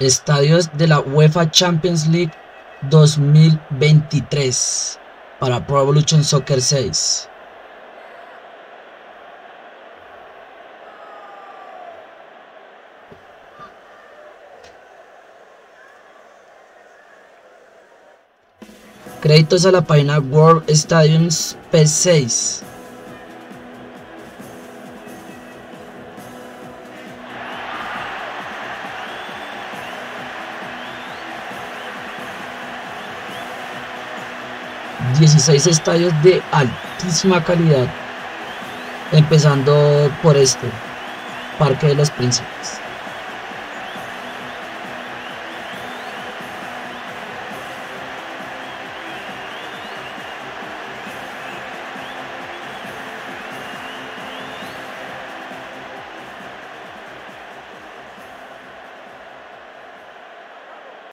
Estadios de la UEFA Champions League 2023 para Pro Evolution Soccer 6. Créditos a la página World Stadiums P6. ...16 estadios de altísima calidad... ...empezando por este... ...Parque de los Príncipes...